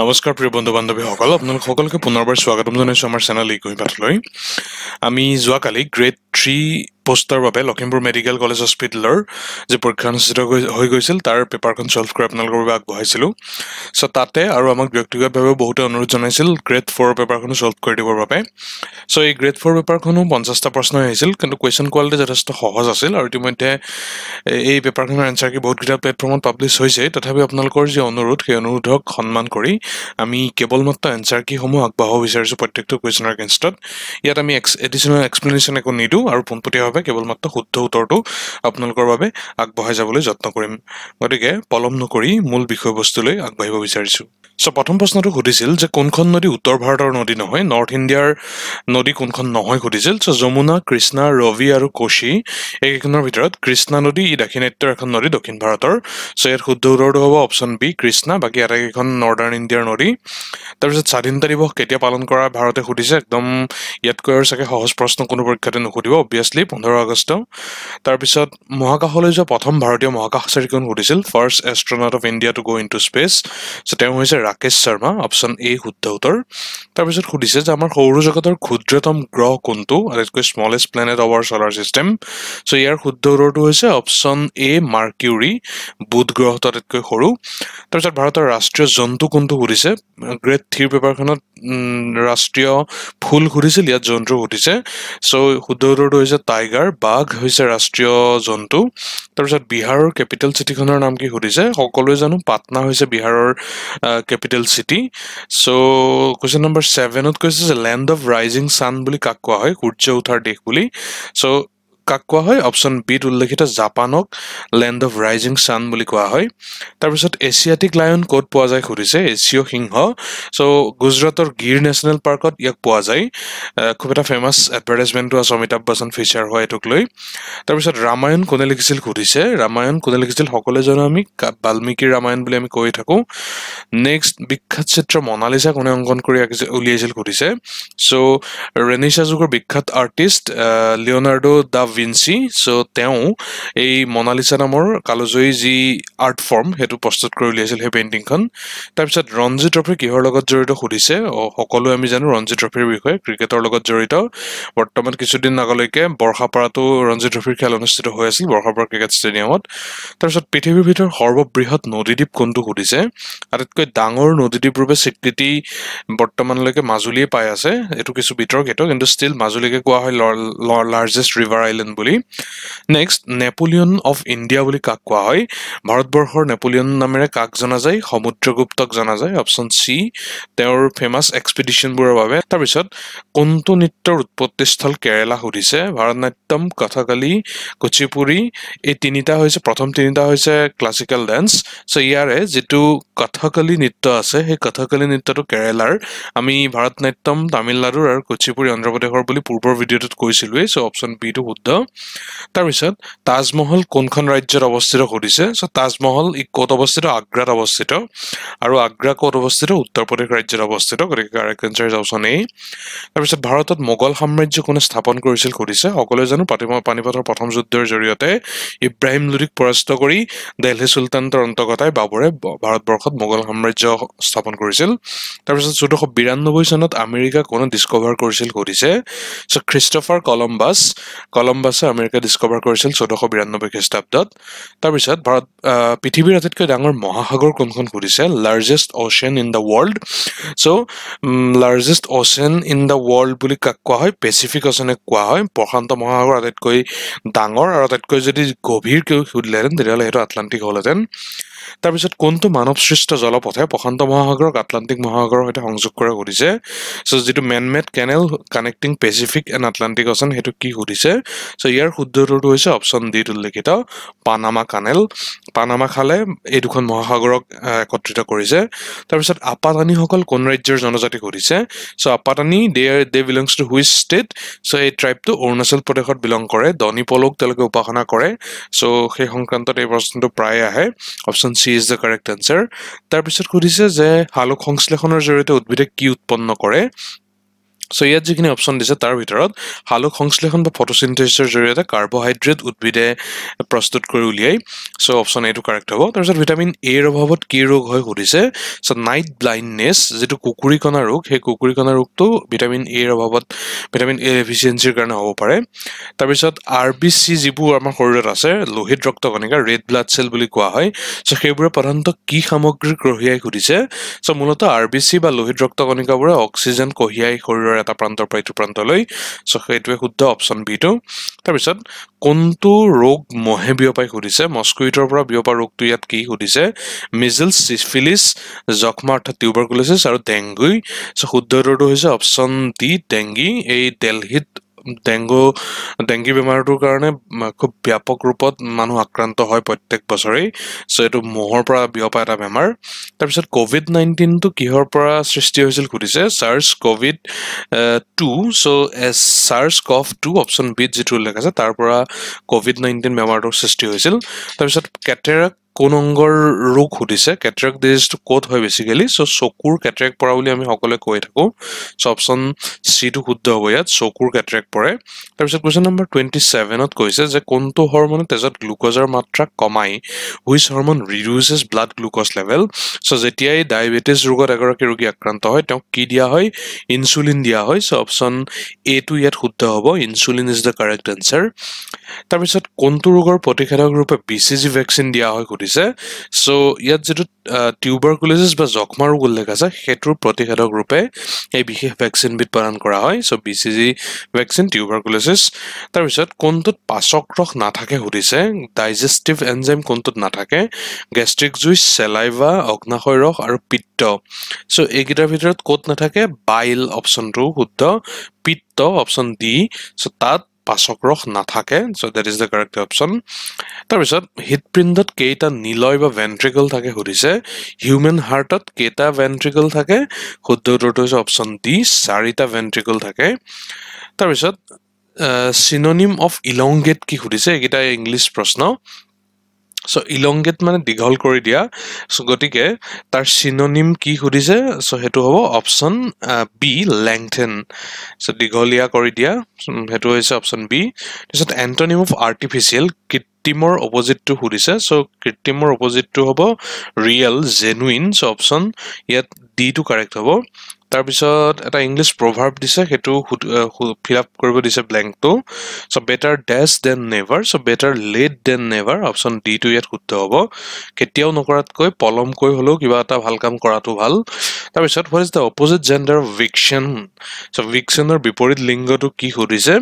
নমস্কাৰ প্ৰিয় বন্ধু বান্ধৱীসকল আপোনালোক সকলোকে পুনৰবাৰ স্বাগতম জনাইছোঁ আমাৰ চেনেল ইকুই পাঠলৈ। আমি যোৱাকালি গ্ৰেড থ্ৰী পষ্টৰ বাবে লখিমপুৰ মেডিকেল কলেজ হস্পিটেলৰ যি পৰীক্ষা অনুষ্ঠিত হৈ গৈছিল তাৰ পেপাৰখন ছল্ভ কৰি আপোনালোকৰ বাবে আগবঢ়াইছিলোঁ। চ' তাতে আৰু আমাক ব্যক্তিগতভাৱেও বহুতে অনুৰোধ জনাইছিল গ্ৰেড ফ'ৰৰ পেপাৰখনো ছল্ভ কৰি দিবৰ বাবে। চ' এই গ্ৰেড ফ'ৰ পেপাৰখনো পঞ্চাছটা প্ৰশ্নই আহিছিল কিন্তু কুৱেশ্যন কোৱালিটি যথেষ্ট সহজ আছিল আৰু ইতিমধ্যে এই পেপাৰখনৰ এনচাৰ কি বহুতকেইটা প্লেটফৰ্মত পাব্লিছ হৈছে তথাপি আপোনালোকৰ যি অনুৰোধ সেই অনুৰোধক সন্মান কৰি আমি কেৱল মাত্ৰ এনচাৰ কিসমূহ আগবঢ়াব বিচাৰিছোঁ প্ৰত্যেকটো কুৱেশ্যনৰ এগেইনষ্টত ইয়াত আমি এডিশ্যনেল এক্সপ্লেনেশ্যন একো নিদিওঁ আৰু পোনপটীয়াভাৱে কেৱল মাত্ৰ শুদ্ধ উত্তৰটো আপোনালোকৰ বাবে আগবঢ়াই যাবলৈ যত্ন কৰিম। গতিকে পলম নকৰি মূল বিষয়বস্তুলৈ আগবাঢ়িব বিচাৰিছোঁ। চ' প্ৰথম প্ৰশ্নটো সুধিছিল যে কোনখন নদী উত্তৰ ভাৰতৰ নদী নহয় নৰ্থ ইণ্ডিয়াৰ নদী কোনখন নহয় সুধিছিল। চ' যমুনা কৃষ্ণা ৰবি আৰু কোশি এইকেইখনৰ ভিতৰত কৃষ্ণা নদী ই দাক্ষিণাত্যৰ এখন নদী দক্ষিণ ভাৰতৰ। চ' ইয়াত শুদ্ধ উত্তৰটো হ'ব অপশ্যন বি কৃষ্ণা বাকী আটাইকেইখন নৰ্দাৰ্ণ ইণ্ডিয়াৰ নদী। তাৰপিছত স্বাধীনতা দিৱস কেতিয়া পালন কৰা ভাৰতে সুধিছে একদম ইয়াতকৈ আৰু চাগে সহজ প্ৰশ্ন কোনো পৰীক্ষাতে নুসুধিব অবভিয়াছলি পোন্ধৰ আগষ্ট। তাৰপিছত মহাকাশলৈ যোৱা প্ৰথম ভাৰতীয় মহাকাশচাৰী কোন সুধিছিল। First astronaut of India to go' in to space so' তেওঁ হৈছে ৰাকেশ শৰ্মা অপশ্যন এ শুদ্ধ উত্তৰ তাৰপিছত সুধিছে যে আমাৰ সৌৰজগতৰ ক্ষুদ্ৰতম গ্ৰহ কোনটো? আটাইতকৈ smallest planet of our solar system so' ইয়াৰ শুদ্ধ উত্তৰটো হৈছে অপশ্যন এ মাৰ্কিউৰি বুধ গ্ৰহটো আটাইতকৈ সৰু। তাৰপিছত ভাৰতৰ ৰাষ্ট্ৰীয় জন্তু কোনটো সুধিছে? গ্ৰেড থ্ৰীৰ পেপাৰখনত ৰাষ্ট্ৰীয় ফুল সুধিছিল ইয়াত জন্তু সুধিছে। চ' শুদ্ধ উত্তৰটো হৈছে টাইগাৰ বাঘ হৈছে ৰাষ্ট্ৰীয় জন্তু। তাৰপিছত বিহাৰৰ কেপিটেল চিটিখনৰ নাম কি সুধিছে? সকলোৱে জানো পাটনা হৈছে বিহাৰৰ capital city so' question number ছেভেনত কৈছে যে লেণ্ড অফ ৰাইজিং ছান বুলি কাক কোৱা হয়? সূৰ্য উঠাৰ দেশ বুলি। চ' কাক কোৱা হয় অপশ্যন বিত উল্লেখিত জাপানক লেণ্ড অফ ৰাইজিং ছান বুলি কোৱা হয়। তাৰপিছত এছিয়াটিক লায়ন ক'ত পোৱা যায় সুধিছে? এছিয় সিংহ চ' গুজৰাটৰ গিৰ নেশ্যনেল পাৰ্কত ইয়াক পোৱা যায়। খুব এটা ফেমাছ এডভাৰটাইজমেণ্টো আছে অমিতাভ বচ্চন ফিচাৰ হোৱা এইটোক লৈ। তাৰপিছত ৰামায়ণ কোনে লিখিছিল সুধিছে? ৰামায়ণ কোনে লিখিছিল? সকলোৱে জানো আমি বাল্মীকিৰ ৰামায়ণ বুলি আমি কৈ থাকোঁ। নেক্সট বিখ্যাত চিত্ৰ মনালিচা কোনে অংকন কৰি উলিয়াইছিল সুধিছে। চ' ৰেনিচা যুগৰ বিখ্যাত artist Leonardo da Vinci so' তেওঁ এই মনালিচা নামৰ কালজয়ী যি আৰ্ট ফৰ্ম সেইটো প্ৰস্তুত কৰি উলিয়াইছিল সেই পেইণ্টিংখন তাৰপিছত ৰঞ্জী ট্ৰফি কিহৰ লগত জড়িত সুধিছে? সকলোৱে আমি জানো ৰঞ্জী ট্ৰফিৰ বিষয়ে ক্ৰিকেটৰ লগত জড়িত। বৰ্তমান কিছুদিন আগলৈকে বৰ্ষাপাৰাতো ৰঞ্জী ট্ৰফিৰ খেল অনুষ্ঠিত হৈ আছিল বৰ্ষাপাৰা ক্ৰিকেট ষ্টেডিয়ামত। তাৰপিছত পৃথিৱীৰ ভিতৰত সৰ্ববৃহৎ নদীদ্বীপ কোনটো সুধিছে? আটাইতকৈ ডাঙৰ নদীদ্বীপ ৰূপে স্বীকৃতি বৰ্তমানলৈকে মাজুলীয়ে পাই আছে। এইটো কিছু বিতৰ্কিত কিন্তু ষ্টিল মাজুলীকে কোৱা হয় লাৰ্জেষ্ট ৰিভাৰ আইলেণ্ড বুলি। নেক্সট নেপোলিয়ন অফ ইণ্ডিয়া বুলি কাক কোৱা হয়? ভাৰতবৰ্ষৰ নেপোলিয়ন নামেৰে কাক জনা যায়? সমুদ্ৰগুপ্তক জনা যায়। অপশ্যন চি তেওঁৰ ফেমাছ এক্সপিডিশ্যনবোৰৰ বাবে। তাৰপিছত কোনটো নৃত্যৰ উৎপত্তিস্থল কেৰেলা সুধিছে? ভাৰতনাট্যম কথাকালি কুচিপুৰি এই তিনিটা হৈছে প্ৰথম তিনিটা হৈছে ক্লাছিকেল ডান্স চ' ইয়াৰে যিটো কথকলি নৃত্য আছে সেই কথকলি নৃত্যটো কেৰেলাৰ। আমি ভাৰতনাট্যম তামিলনাডুৰ আৰু কুচিপুৰি অন্ধ্ৰপ্ৰদেশৰ বুলি পূৰ্বৰ ভিডিঅ'টোত কৈছিলোৱেই। চ' অপশ্যন বিটো শুদ্ধ। তাৰপিছত তাজমহল কোনখন ৰাজ্যত অৱস্থিত সুধিছে চ' তাজমহল ই ক'ত অৱস্থিত? আগ্ৰাত অৱস্থিত। আৰু আগ্ৰা ক'ত অৱস্থিত? উত্তৰ প্ৰদেশ ৰাজ্যত অৱস্থিত। গতিকে কাৰেক্ট এনচাৰ অপশ্যন এ তাৰপিছত ভাৰতত মোগল সাম্ৰাজ্য কোনে স্থাপন কৰিছিল সুধিছে। সকলোৱে জানো পানিপথৰ প্ৰথম যুদ্ধৰ জৰিয়তে ইব্ৰাহিম লোদীক পৰাস্ত কৰি দেলহি চুলতানতৰ অন্তৰ্গতাই বাবৰে ভাৰতবৰ্ষত মোগল সাম্ৰাজ্য স্থাপন কৰিছিল। তাৰপিছত চৈধ্যশ বিৰান্নব্বৈ চনত আমেৰিকা কোনে ডিস্কভাৰ কৰিছিল সুধিছে। চ' খ্ৰীষ্টফাৰ কলম্বাছ কলম্বাছে আমেৰিকা ডিস্কভাৰ কৰিছিল চৈধ্যশ বিৰান্নব্বৈ খ্ৰীষ্টাব্দত। তাৰপিছত ভাৰত পৃথিৱীৰ আটাইতকৈ ডাঙৰ মহাসাগৰ কোনখন সুধিছে? Largest ocean in the world so' largest ocean in the world বুলি কাক কোৱা হয়? পেচিফিক অ'চিয়ানক কোৱা হয়। প্ৰশান্ত মহাসাগৰ আটাইতকৈ ডাঙৰ আৰু আটাইতকৈ যদি গভীৰকৈ সুধিলেহেঁতেন তেতিয়াহ'লে সেইটো আটলান্টিক হ'লহেঁতেন। তাৰপিছত কোনটো মানৱ সৃষ্ট জলপথে প্ৰশান্ত মহাসাগৰক আটলান্টিক মহাসাগৰৰ সৈতে সংযোগ কৰে সুধিছে? চ' যিটো man made canal connecting Pacific and Atlantic ocean সেইটো কি সুধিছে? চ' ইয়াৰ শুদ্ধ উত্তৰটো হৈছে অপশ্যন ডিত উল্লেখিত পানামা কানেল। পানামা খালে এই দুখন মহাসাগৰক একত্ৰিত কৰিছে। তাৰপিছত আপাতানিসকল কোন ৰাজ্যৰ জনজাতি সুধিছে? So' Apatani they they belongs to which state so' এই ট্ৰাইবটো অৰুণাচল প্ৰদেশত বিলং কৰে দনি পলক তেওঁলোকে উপাসনা কৰে। চ' সেই সংক্ৰান্তত এই প্ৰশ্নটো প্ৰায়ে আহে। Option C is the correct answer তাৰপিছত সুধিছে যে সালোক সংশ্লেষণৰ জৰিয়তে উদ্ভিদে কি উৎপন্ন কৰে? চ' ইয়াত যিখিনি অপশ্যন দিছে তাৰ ভিতৰত সালোক সংশ্লেষণ বা ফটোচিনথেচিছৰ জৰিয়তে কাৰ্বহাইড্ৰেট উদ্ভিদে প্ৰস্তুত কৰি উলিয়াই চ' অপশ্যন এইটো কাৰেক্ট হ'ব। তাৰপিছত ভিটামিন এৰ অভাৱত কি ৰোগ হয় সুধিছে। চ' নাইট ব্লাইণ্ডনেছ যিটো কুকুৰীকণা ৰোগ সেই কুকুৰীকণা ৰোগটো ভিটামিন এৰ অভাৱত ভিটামিন এ এফিচিয়েঞ্চিৰ কাৰণে হ'ব পাৰে। তাৰপিছত আৰ বি চি যিবোৰ আমাৰ শৰীৰত আছে লোহিত ৰক্তকণিকা ৰেড ব্লাড চেল বুলি কোৱা হয় চ' সেইবোৰে প্ৰধানতঃ কি সামগ্ৰী কঢ়িয়াই সুধিছে? চ' মূলতঃ আৰ বি চি বা লোহিত ৰক্তকণিকাবোৰে অক্সিজেন কঢ়িয়াই শৰীৰৰ এটা প্ৰান্তৰ পৰা ইটো প্ৰান্তলৈ। চ' সেইটোৱে শুদ্ধ অপশ্যন বিটো তাৰপিছত কোনটো ৰোগ মহে বিয়পাই সুধিছে? মস্কুইটৰ পৰা বিয়পা ৰোগটো ইয়াত কি সুধিছে? মিজেলছ চিফিলিছ জখমা অৰ্থাৎ টিউবাৰকুলোচিছ আৰু ডেংগুই। চ' শুদ্ধ উত্তৰটো হৈছে অপশ্যন ডি ডেংগি। এই দেলহিত ডেংগু ডেংগি বেমাৰটোৰ কাৰণে খুব ব্যাপক ৰূপত মানুহ আক্ৰান্ত হয় প্ৰত্যেক বছৰেই। চ' এইটো মহৰ পৰা বিয়পা এটা বেমাৰ। তাৰপিছত ক'ভিড নাইণ্টিনটো কিহৰ পৰা সৃষ্টি হৈছিল সুধিছে? SARS covid two so' SARS CoV two option B যিটো উল্লেখ আছে তাৰ পৰা ক'ভিড নাইণ্টিন বেমাৰটোৰ সৃষ্টি হৈছিল। তাৰপিছত কেটেৰাক কোন অংগৰ ৰোগ সুধিছে কেটৰেক ডিজিজটো ক'ত হয় বেচিকেলি চ' চকুৰ কেটৰেক পৰা বুলি আমি সকলোৱে কৈ থাকোঁ। চ' অপশ্যন চিটো শুদ্ধ হ'ব ইয়াত চকুৰ কেটৰেক পৰে। তাৰপিছত কুৱেশ্যন নম্বৰ টুৱেণ্টি ছেভেনত কৈছে যে কোনটো হৰমনে তেজত গ্লুক'জৰ মাত্ৰা কমাই which hormone reduces blood glucose level so' যেতিয়াই ডায়েবেটিছ ৰোগত এগৰাকী ৰোগী আক্ৰান্ত হয় তেওঁক কি দিয়া হয়? ইনচুলিন দিয়া হয়। চ' অপশ্যন এটো ইয়াত শুদ্ধ হ'ব insulin is the correct answer তাৰপিছত কোনটো ৰোগৰ প্ৰতিষেধক ৰূপে বি চি জি ভেকচিন দিয়া হয় সুধিছে। চ' ইয়াত যিটো টিউবাৰকুলোচিছ বা যক্ষ্মা ৰোগ উল্লেখ আছে সেইটোৰ প্ৰতিষেধক ৰূপে এই বিশেষ ভেকচিনবিধ প্ৰদান কৰা হয়। So' B C G vaccine tuberculosis তাৰপিছত কোনটোত পাচক ৰস নাথাকে সুধিছে ডাইজেষ্টিভ এনজাইম কোনটোত নাথাকে গেষ্ট্ৰিক জুইচ চেলাইভা অগ্নাশয় ৰস আৰু পিত্ত। চ' এইকেইটাৰ ভিতৰত ক'ত নাথাকে? বাইল অপশ্যনটো শুদ্ধ পিত্ত অপশ্যন ডি চ' তাত পাচক ৰস নাথাকে so' that is the correct option তাৰপিছত হৃদপিণ্ডত কেইটা নিলয় বা ভেন্ট্ৰিকল থাকে সুধিছে। হিউমেন হাৰ্টত কেইটা ভেন্ট্ৰিকল থাকে? শুদ্ধ উত্তৰটো হৈছে অপশ্যন ডি চাৰিটা ভেন্ট্ৰিকল থাকে। তাৰপিছত চিননিম অফ ইলংগেট কি সুধিছে? এইকেইটা ইংলিছ প্ৰশ্ন। চ' ইলংগেট মানে দীঘল কৰি দিয়া। চ' গতিকে তাৰ চিননিম কি সুধিছে? চ' সেইটো হ'ব অপশ্যন বি লেংথেন চ' দীঘলীয়া কৰি দিয়া। সেইটো হৈছে অপশ্যন বি তাৰপিছত এণ্টনিম অফ আৰ্টিফিচিয়েল কৃত্ৰিমৰ অপজিটটো সুধিছে। চ' কৃত্ৰিমৰ অপজিটটো হ'ব ৰিয়েল জেনুইন চ' অপশ্যন ইয়াত ডিটো কাৰেক্ট হ'ব। তাৰপিছত এটা ইংলিছ প্ৰভাৰ্ব দিছে সেইটো ফিল আপ কৰিব দিছে ব্লেংকটো so' better dash than never so' better late than never option ডিটো ইয়াত শুদ্ধ হ'ব। কেতিয়াও নকৰাতকৈ পলমকৈ হ'লেও কিবা এটা ভাল কাম কৰাটো ভাল। তাৰপিছত what is the opposite gender of vixen so' ভিকশ্যনৰ বিপৰীত লিংগটো কি সুধিছে?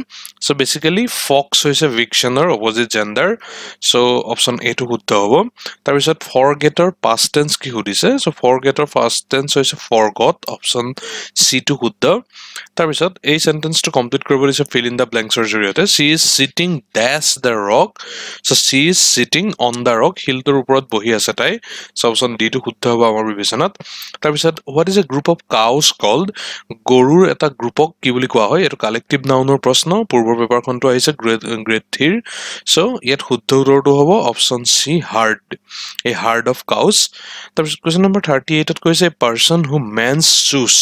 চ' বেচিকেলি ফক্স হৈছে ভিকশ্যনৰ অপজিট জেণ্ডাৰ চ' অপশ্যন এটো শুদ্ধ হ'ব। তাৰপিছত ফৰ গেটৰ পাষ্ট টেন্স কি সুধিছে? চ' ফৰ গেটৰ ফাষ্ট টেন্স হৈছে ফৰ গট অপশ্যন চিটো শুদ্ধ। তাৰপিছত এই চেণ্টেন্সটো কমপ্লিট কৰিব দিছে ফিল ইন দ্য ব্লেংকছৰ জৰিয়তে। She is sitting dash the rock so' she is sitting on the rock শিলটোৰ ওপৰত বহি আছে তাই। চ' অপশ্যন ডিটো শুদ্ধ হ'ব আমাৰ বিবেচনাত। তাৰপিছত what is a group of cows called গৰুৰ এটা গ্ৰুপক কি বুলি কোৱা হয়? এইটো কালেক্টিভ নাউনৰ প্ৰশ্ন। পূৰ্বৰ পেপাৰখনটো আহিছে গ্ৰেড গ্ৰেড থ্ৰীৰ চ' ইয়াত শুদ্ধ উত্তৰটো হ'ব অপশ্যন চি হাৰ্ড এই হাৰ্ড অফ কাউজ তাৰপিছত কুৱেশ্যন নম্বৰ থাৰ্টি এইটত কৈছে পাৰ্চন হু মেনছ চুজ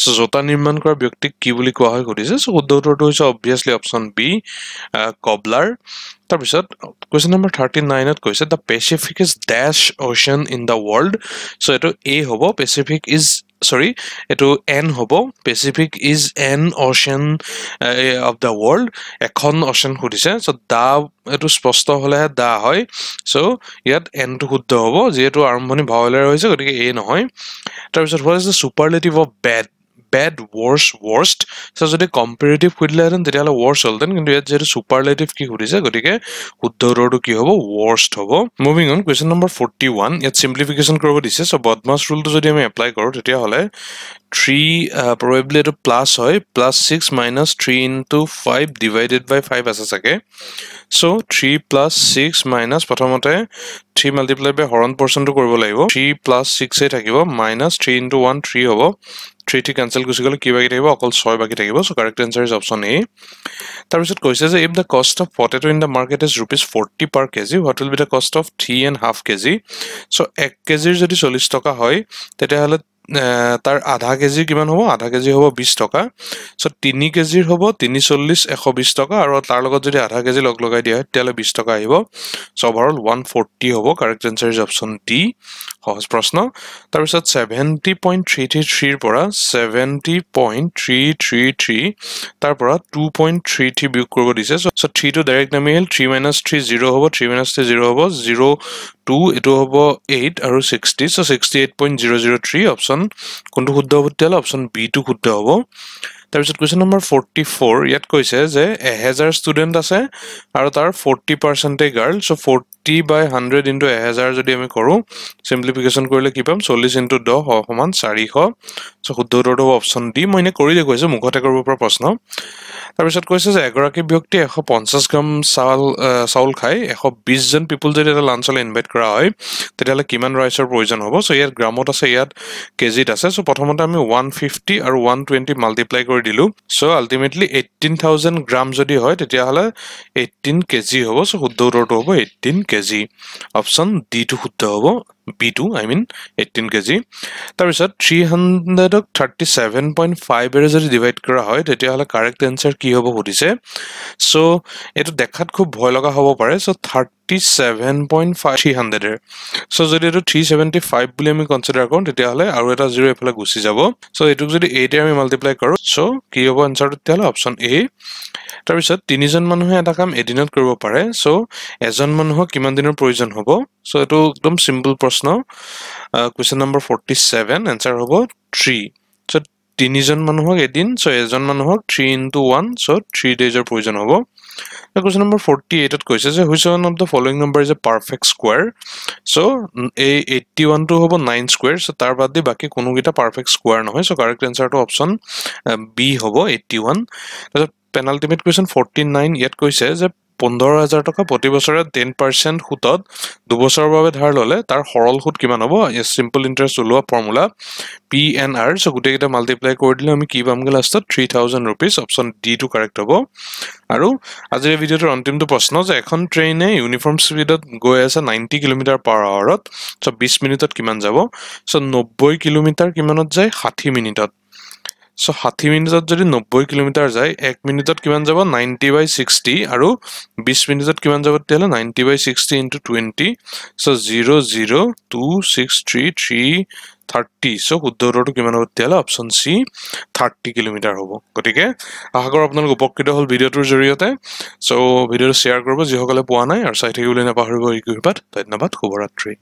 চ' জোতা নিৰ্মাণ কৰা ব্যক্তিক কি বুলি কোৱা হয় সুধিছে। চ' শুদ্ধ উত্তৰটো হৈছে অবভিয়াছলি অপশ্যন বি কবলাৰ। তাৰপিছত কুৱেশ্যন নম্বৰ থাৰ্টি নাইনত কৈছে the Pacific is dash ocean in the world so' এইটো এ হ'ব পেচিফিক ইজ চৰি এইটো এন হ'ব Pacific is an ocean of the world এখন অ'চিয়ান সুধিছে। চ' দা এইটো স্পষ্ট হ'লেহে দা হয়। চ' ইয়াত এনটো শুদ্ধ হ'ব যিহেতু আৰম্ভণি ভাৱলেৰে হৈছে গতিকে এ নহয়। তাৰপিছত is the superlative of bad bad worse worst so' যদি কম্পেৰেটিভ সুধিলেহেঁতেন তেতিয়াহ'লে ৱৰ্ছ হ'লহেঁতেন কিন্তু ইয়াত যিহেতু ছুপাৰলেটিভ কি সুধিছে গতিকে শুদ্ধ উত্তৰটো কি হ'ব? ৱৰ্ষ্ট হ'ব। Moving on question number forty one ইয়াত চিম্প্লিফিকেশ্যন কৰিব দিছে। চ' বদমাছ ৰুলটো যদি আমি এপ্লাই কৰোঁ তেতিয়াহ'লে থ্ৰী প্ৰবেবলি এইটো প্লাছ হয়। Plus six minus three into five divided by five আছে চাগে। So' three plus six minus প্ৰথমতে থ্ৰী মাল্টিপ্লাই বাই হৰণ পৰ্চনটো কৰিব লাগিব। থ্ৰী প্লাছ ছিক্সেই থাকিব। Minus three into one three হ'ব। থ্ৰী থ্ৰী কেঞ্চেল গুচি গ'লে কি বাকী থাকিব অকল ছয় বাকী থাকিব so' correct answer is option A তাৰপিছত কৈছে যে if the cost of potato in the market is rupees forty per kg what will be the cost of three and half kg? So' এক কেজিৰ যদি চল্লিছ টকা হয় তেতিয়াহ'লে তাৰ আধা কেজি কিমান হ'ব? আধা কেজি হ'ব বিছ টকা। চ' তিনি কেজিৰ হ'ব তিনি চল্লিছ এশ বিছ টকা আৰু তাৰ লগত যদি আধা কেজি লগ লগাই দিয়া হয় তেতিয়াহ'লে বিছ টকা আহিব। চ' অভাৰঅল ওৱান ফৰ্টি হ'ব correct answer is option D সহজ প্ৰশ্ন। তাৰপিছত ছেভেণ্টি পইণ্ট থ্ৰী থ্ৰী থ্ৰীৰ পৰা seventy point three three three তাৰ পৰা টু পইণ্ট থ্ৰী থ্ৰী বিয়োগ কৰিব দিছে। চ' থ্ৰীটো ডাইৰেক্ট নামি আহিল থ্ৰী মাইনাছ থ্ৰী জিৰ' হ'ব থ্ৰী মাইনাছ থ্ৰী জিৰ' হ'ব জিৰ' টু এইটো হ'ব এইট আৰু sixty so' sixty eight point zero' zero' three option কোনটো শুদ্ধ হ'ব তেতিয়াহ'লে? অপশ্যন বিটো শুদ্ধ হ'ব। তাৰপিছত কুৱেশ্যন নম্বৰ ফৰ্টি ফ'ৰ ইয়াত কৈছে যে এহেজাৰ ষ্টুডেণ্ট আছে আৰু তাৰ forty পাৰ্চেণ্টেই girl so' forty by hundred into এহেজাৰ যদি আমি কৰোঁ চিম্প্লিফিকেশ্যন কৰিলে কি পাম? চল্লিছ ইণ্টু দহ সমান চাৰিশ। চ' শুদ্ধ উত্তৰটো হ'ব অপশ্যন ডি মই এনেই কৰি দেখুৱাইছোঁ মুখতে কৰিব পৰা প্ৰশ্ন। তাৰপিছত কৈছে যে এগৰাকী ব্যক্তিয়ে এশ পঞ্চাছ গ্ৰাম চাউল চাউল খাই এশ বিছজন পিপুল যদি এটা লাঞ্চলৈ ইনভাইট কৰা হয় তেতিয়াহ'লে কিমান ৰাইচৰ প্ৰয়োজন হ'ব? চ' ইয়াত গ্ৰামত আছে ইয়াত কেজিত আছে। চ' প্ৰথমতে আমি ওৱান ফিফটি আৰু ওৱান টুৱেণ্টি মাল্টিপ্লাই কৰি দিলোঁ। So' ultimately eighteen thousand gram যদি হয় তেতিয়াহ'লে এইটিন কেজি হ'ব। চ' শুদ্ধ উত্তৰটো হ'ব এইটিন কেজি। অপশ্যন ডিটো শুদ্ধ হ'ব be two I mean eighteen kg তাৰপিছত থ্ৰী হাণ্ড্ৰেডক থাৰ্টি ছেভেন পইণ্ট ফাইভেৰে যদি ডিভাইড কৰা হয় তেতিয়াহ'লে কাৰেক্ট এনচাৰ কি হ'ব সুধিছে? চ' এইটো দেখাত খুব ভয় লগা হ'ব পাৰে so' thirty seven point five three হাণ্ড্ৰেডেৰে so যদি এইটো থ্ৰী ছেভেণ্টি ফাইভ বুলি আমি কনচিডাৰ কৰোঁ তেতিয়াহ'লে আৰু এটা জিৰ' এইফালে গুচি যাব। চ' এইটোক যদি এইটে আমি মাল্টিপ্লাই কৰোঁ চ' কি হ'ব এনচাৰটো তেতিয়াহ'লে অপশ্যন এ তাৰপিছত তিনিজন মানুহে এটা কাম এদিনত কৰিব পাৰে চ' এজন মানুহক কিমান দিনৰ প্ৰয়োজন হ'ব? চ' এইটো একদম চিম্পল প্ৰশ্ন। Question number forty seven answer হ'ব থ্ৰী চ' তিনিজন মানুহক এদিন চ' এজন মানুহক three into one so' three ডেইজৰ প্ৰয়োজন হ'ব। কুৱেশ্যন নম্বৰ ফৰ্টি এইটত কৈছে যে which one of the following number is a perfect square so' এই এইটটি ওৱানটো হ'ব নাইন স্কুৱেৰ চ' তাৰ বাদ দি বাকী কোনোকেইটা পাৰফেক্ট স্কুৱাৰ নহয়। চ' কাৰেক্ট এনচাৰটো অপশ্যন বি হ'ব এইটটি ওৱান তাৰপিছত পেনাল্টিমেট কুৱেশ্যন ফৰ্টি নাইন ইয়াত কৈছে যে পোন্ধৰ হাজাৰ টকা প্ৰতি বছৰে টেন পাৰ্চেণ্ট সুতত দুবছৰৰ বাবে ধাৰ ল'লে তাৰ সৰল সুত কিমান হ'ব? চিম্পল ইণ্টাৰেষ্ট ওলোৱা formula P N R so' গোটেইকেইটা মাল্টিপ্লাই কৰি দিলে আমি কি পামগৈ লাষ্টত থ্ৰী থাউজেণ্ড ৰুপিজ অপশ্যন ডিটো কাৰেক্ট হ'ব। আৰু আজিৰ ভিডিঅ'টোৰ অন্তিমটো প্ৰশ্ন যে এখন ট্ৰেইনে ইউনিফৰ্ম স্পীডত গৈ আছে নাইণ্টি কিলোমিটাৰ পাৰ আৱাৰত চ' বিছ মিনিটত কিমান যাব? চ' নব্বৈ কিলোমিটাৰ কিমানত যায়? ষাঠি মিনিটত। চ' ষাঠি মিনিটত যদি নব্বৈ কিলোমিটাৰ যায় এক মিনিটত কিমান যাব? নাইণ্টি বাই ছিক্সটি আৰু বিছ মিনিটত কিমান যাব তেতিয়াহ'লে? Ninety by sixty into twenty so' zero' zero' two six three three thirty so' শুদ্ধ উত্তৰটো কিমান হ'ব তেতিয়াহ'লে? অপশ্যন চি থাৰ্টি কিলোমিটাৰ হ'ব। গতিকে আশা কৰোঁ আপোনালোক উপকৃত হ'ল ভিডিঅ'টোৰ জৰিয়তে। চ' ভিডিঅ'টো শ্বেয়াৰ কৰিব যিসকলে পোৱা নাই আৰু চাই থাকিবলৈ নাপাহৰিব এই কৃপাত। ধন্যবাদ। শুভৰাত্ৰি।